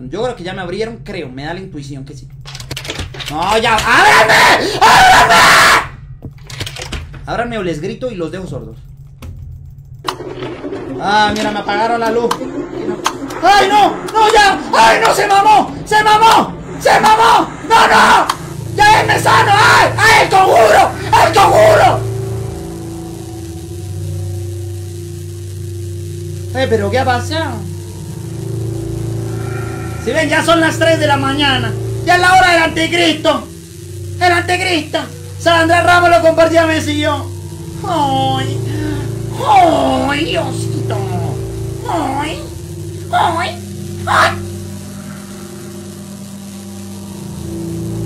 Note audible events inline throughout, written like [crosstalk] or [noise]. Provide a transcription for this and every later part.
Yo creo que ya me abrieron, creo. Me da la intuición que sí. No, ya. ¡Ábrame! ¡Ábrame! Ábranme o les grito y los dejo sordos. Ah, mira, me apagaron la luz. ¡Ay, no! ¡No, ya! ¡Ay, no! ¡Se mamó! ¡Se mamó! ¡Se mamó! ¡No, no! ¡Ya es sano! ¡Ay! ¡Ay, el conjuro! ¡El conjuro! Eh, pero ¿qué ha pasado? Si ven, ya son las 3 de la mañana. Ya es la hora del anticristo. El anticristo. Sandra Ramos lo compartió a Messi y yo. ¡Ay! ¡Ay, Diosito! ¡Ay! ¡Ay! ¡Ay!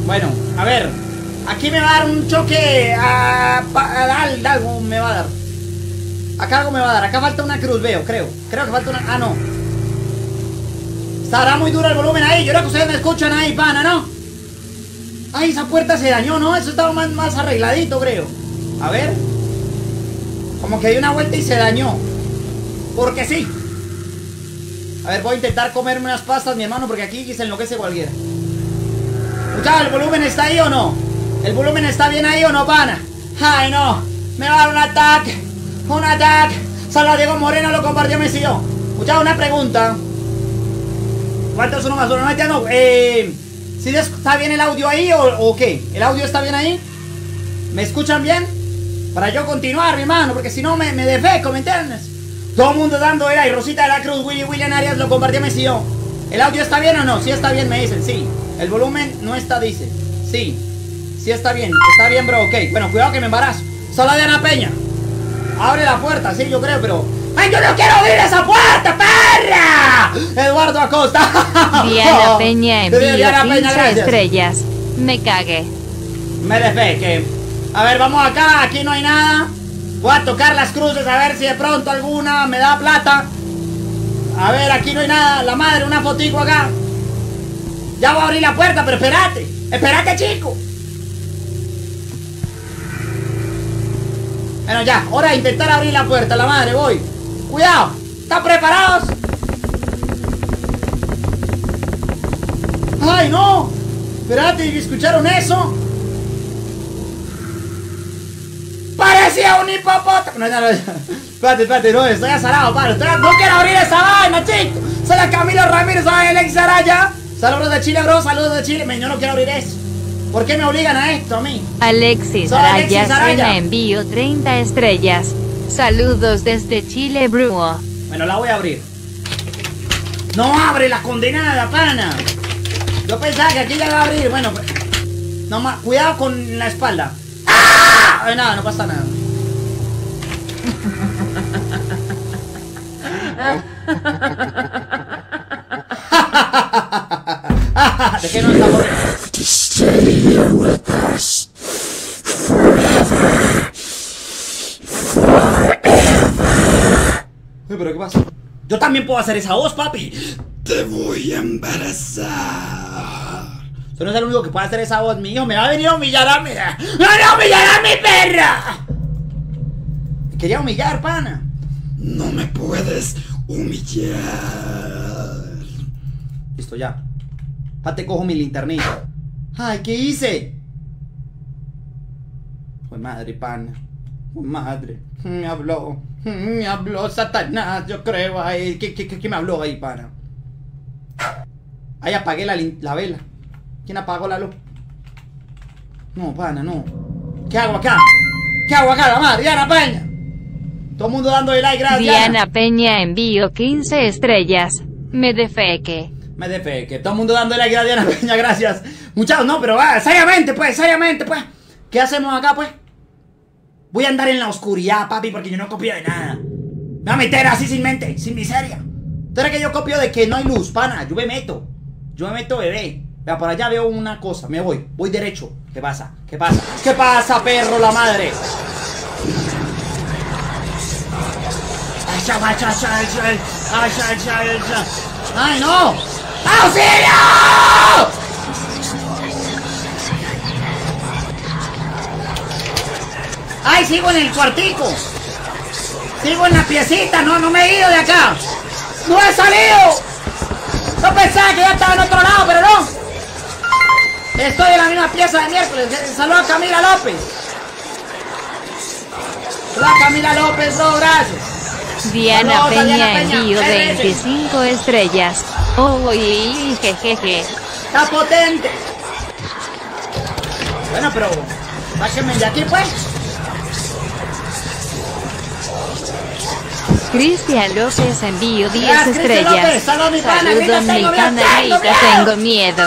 Bueno, a ver. Aquí me va a dar un choque a, a, algo me va a dar. Acá algo me va a dar. Acá falta una cruz, veo, creo. Creo que falta una. Ah, no. Estará muy duro el volumen ahí. Yo creo que ustedes me escuchan ahí, pana, ¿no? Ay, esa puerta se dañó, ¿no? Eso estaba más, más arregladito, creo. A ver. Como que hay una vuelta y se dañó. Porque sí. A ver, voy a intentar comerme unas pastas, mi hermano, porque aquí se enloquece cualquiera. Muchachos, ¿el volumen está ahí o no? ¿El volumen está bien ahí o no, pana? Ay, no. Me va a dar un ataque. Un ataque. Sala Diego Moreno lo compartió me siguió. Muchachos, una pregunta. ¿Cuántos uno más uno? No. Eh, ¿Si está bien el audio ahí o, o qué? ¿El audio está bien ahí? ¿Me escuchan bien? Para yo continuar, mi hermano, porque si no me, me ¿me entiendes? Todo el mundo dando era y Rosita de la Cruz, Willy William Arias lo compartió, me siguió. ¿El audio está bien o no? Sí está bien, me dicen, sí. El volumen no está, dice. Sí. Sí está bien, está bien, bro, ok. Bueno, cuidado que me embarazo. Solo Diana Peña. Abre la puerta, sí, yo creo, pero... ¡Ay, yo no quiero abrir esa puerta, perra! Eduardo Acosta. Diana [laughs] Peña envío Diana 15 Peña, estrellas. Me cagué. Me defeque. A ver, vamos acá, aquí no hay nada. Voy a tocar las cruces a ver si de pronto alguna me da plata. A ver, aquí no hay nada. La madre, una fotico acá. Ya voy a abrir la puerta, pero espérate. Espérate, chico. Bueno, ya. Hora de intentar abrir la puerta. La madre, voy. Cuidado. ¿Están preparados? ¡Ay, no! Espérate, ¿escucharon eso? Parecía un hipopótamo. No, no, no. Espérate, espérate, no, estoy azarado, padre. No quiero abrir esa vaina, chico. Soy Camilo Ramírez, soy Alex Araya. Saludos de Chile, bro, saludos de Chile. yo no quiero abrir eso. ¿Por qué me obligan a esto a mí? Alexis Araya, Araya. envío 30 estrellas. Saludos desde Chile, Bruo. Bueno, la voy a abrir. No abre la condenada, pana. Yo pensaba que aquí ya iba a abrir. Bueno, pues, no más. Cuidado con la espalda. ¡Ah! Ay, nada, no pasa nada. [laughs] ¿De qué no estamos? ¿Pero qué pasa? Yo también puedo hacer esa voz, papi. Te voy a embarazar. Usted no es el único que puede hacer esa voz. Mi hijo me va a venir a humillar a mí. ¡Me va a humillar a mi perra! Me quería humillar, pana. No me puedes humillar. Listo, ya. te cojo mi linternita. Ay, ¿qué hice? Pues madre, pana. Madre. Me habló. Me habló Satanás, yo creo. Ay, ¿qué, qué, qué me habló ahí, pana? Ahí apagué la, la vela. ¿Quién apagó la luz? No, pana, no. ¿Qué hago acá? ¿Qué hago acá, la madre? Diana Peña. Todo el mundo dando like, gracias. Diana Peña envío 15 estrellas. Me defeque. Me defeque. Todo el mundo dando like a Diana Peña, gracias. Muchachos, no, pero va, seriamente, pues, seriamente, pues. ¿Qué hacemos acá, pues? Voy a andar en la oscuridad, papi, porque yo no copio de nada. Me voy a meter así sin mente, sin miseria. ¿Tú que yo copio de que no hay luz, pana? Yo me meto. Yo me meto, bebé. Vea, por allá veo una cosa. Me voy. Voy derecho. ¿Qué pasa? ¿Qué pasa? ¿Qué pasa, perro, la madre? ¡Ay, no! ¡Auxilio! ¡Ay, sigo en el cuartico! ¡Sigo en la piecita! ¡No, no me he ido de acá! ¡No he salido! No pensaba que ya estaba en otro lado, pero no. Estoy en la misma pieza de miércoles. Saludos a Camila López. Hola Camila López, bro, gracias. Diana Saludos Peña Diana Peña. envío RR. 25 estrellas. Uy, jejeje. Está potente. Bueno, pero sáquenme de aquí, pues. Cristian López envío 10 Gracias, Cristian López. estrellas. Saludos, mi pana. Saludos Grita, mi tengo miedo.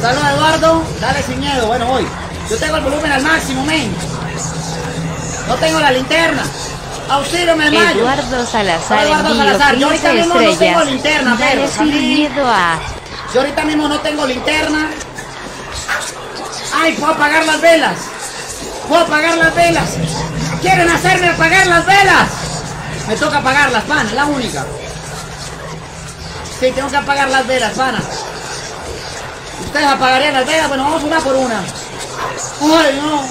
Saludos Eduardo, dale sin miedo. Bueno, voy. Yo tengo el volumen al máximo, men. No tengo la linterna. Auxilio, me desmayo. Eduardo Salazar Eduardo envío Salazar, yo ahorita 15 mismo no tengo linterna, Dale a sin miedo a... Yo ahorita mismo no tengo linterna. Ay, puedo apagar las velas. Puedo apagar las velas. Quieren hacerme apagar las velas. Me toca apagarlas, pana, la única. Sí, tengo que apagar las velas, pana. ¿Ustedes apagarían las velas? Bueno, vamos una por una. Ay, no.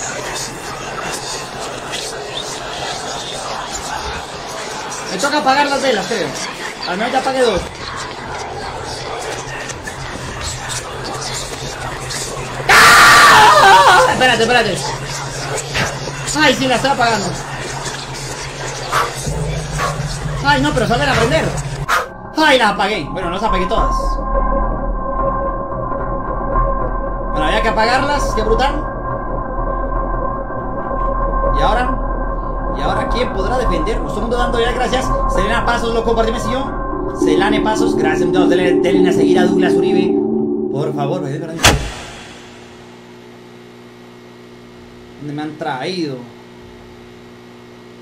Me toca apagar las velas, creo. Al menos ya apagué dos. ¡Ah! Espérate, espérate. Ay, sí, la estoy apagando. Ay, no, pero saben aprender. Ay, las apagué. Bueno, no las apagué todas. Bueno, había que apagarlas, qué brutal. Y ahora, y ahora, ¿quién podrá defender? Todo el las gracias. Selena Pasos lo compartió mi sillón. Selane Pasos, gracias muchachos. Denle, denle a seguir a Douglas Uribe. Por favor, ve, me han traído?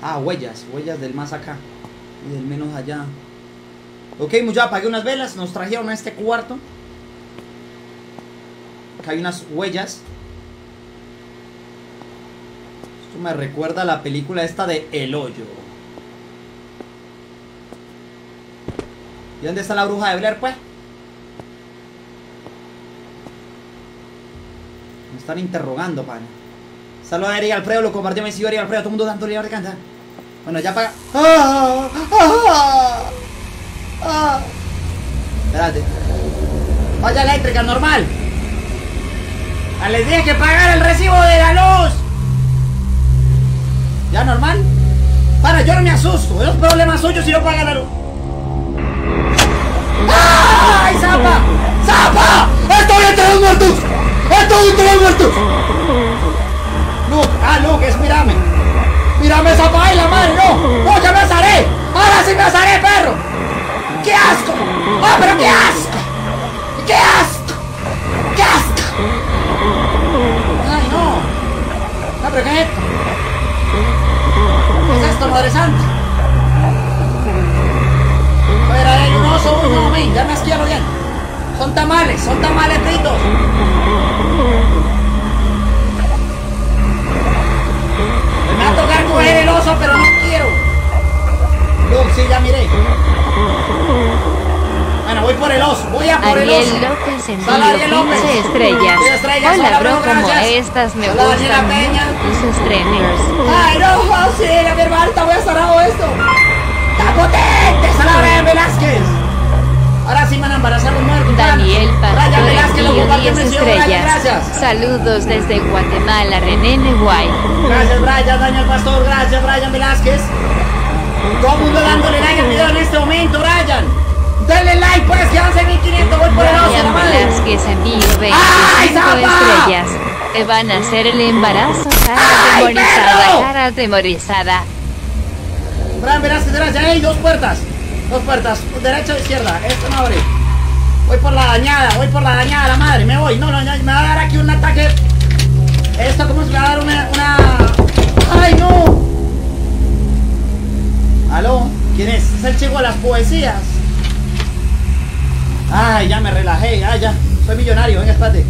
Ah, huellas, huellas del más acá y del menos allá. Ok, ya apagué unas velas, nos trajeron a este cuarto. Acá hay unas huellas. Esto me recuerda a la película esta de El Hoyo. ¿Y dónde está la bruja de Blair, pues? Me están interrogando, pana. Saludos a Eric Alfredo, lo compartió me siguió Eric Alfredo, todo el mundo dándole ahora canta. Bueno, ya paga. ¡Ah! ¡Ah! ¡Ah! Espérate. Vaya eléctrica, normal. Ah, Les dije que pagar el recibo de la luz. ¿Ya normal? Para, yo no me asusto. Es un problema suyo si no paga la luz. ¡Ay! ¡Zapa! Esa baila, madre, no. No, ya me asaré. Ahora sí me asaré, perro. ¡Qué asco! ¡Ah, pero qué asco! ¡Qué asco! ¡Qué asco! ¡Ay, no! Ah, pero ¿qué es esto? ¿Qué es esto, Madre Santa? De ahí, un oso, uno, men, ya me asquearon bien. Son tamales, son tamales fritos. A coger el oso, pero no quiero. Luke, sí, ya miré. Bueno, voy por el oso, voy a por el Ariel oso. López. 15 estrellas. 15 estrellas, Hola hola, bro, bro, como estas me Hola, gustan Peña. mucho tus streamers. Ay, no, sí, a mi hermanita voy a cerrar esto. ¡Está potente! ¡Sala Brian Velázquez! Ahora sí me van a embarazar los muertos. Daniel Pastor Saludos desde Guatemala, René Neguay. Gracias, Brian, Daniel Pastor. Gracias, Brian Velázquez. Todo el mundo dándole like al video en este momento, Brian. Denle like, pues, que avance 1500. Voy por el oso, la madre. Velázquez envío ¡Ay, 25 zapa! estrellas. Te van a hacer el embarazo, cara ¡Ay, atemorizada, perro! cara atemorizada. Brian Velázquez, gracias. ¡Ey, dos puertas! Dos puertas, derecha o izquierda. Esto no abre. Voy por la dañada, voy por la dañada, la madre. Me voy. No, no, me va a dar aquí un ataque. Esto, ¿cómo se va a dar una. una... ¡Ay, no! ¿Aló? ¿Quién es? Es el chico de las poesías. Ay, ya me relajé, ay, ya. Soy millonario, venga, espérate.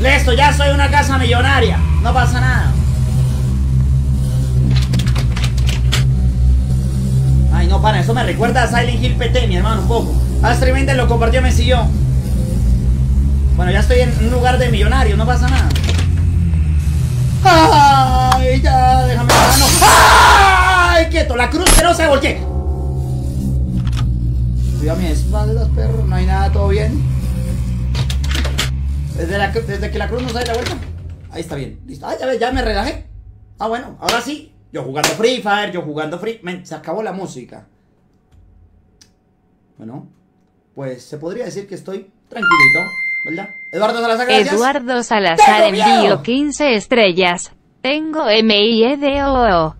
Listo, ya soy una casa millonaria. No pasa nada. No, para, eso me recuerda a Silent Hill PT, mi hermano, un poco. Astrid Méndez lo compartió, me siguió. Bueno, ya estoy en un lugar de millonario, no pasa nada. Ay, ya, déjame la mano. Ay, quieto, la cruz no se voltee. Cuida mi espaldas, perro. No hay nada, todo bien. Desde, la, desde que la cruz nos da la vuelta. Ahí está bien. Listo. Ah, ya, ya me relajé. Ah, bueno. Ahora sí. Yo jugando Free Fire, yo jugando Free... Men, se acabó la música. Bueno, pues se podría decir que estoy tranquilito, ¿verdad? Eduardo Salazar, gracias. Eduardo Salazar envío 15 estrellas. Tengo M-I-E-D-O-O.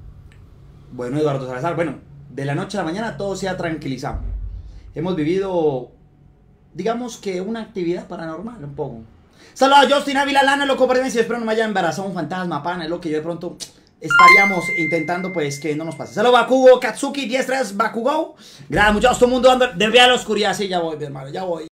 Bueno, Eduardo Salazar, bueno, de la noche a la mañana todo se ha tranquilizado. Hemos vivido, digamos que una actividad paranormal, un poco. Saludos a Justin Ávila, Lana, loco, perdón si espero no me haya embarazado un fantasma, pana, es lo que yo de pronto estaríamos intentando pues que no nos pase. Saludos Bakugo, Katsuki, 10 3 Bakugo. Gracias muchachos, todo el mundo dando de a la oscuridad. Sí, ya voy, mi hermano, ya voy.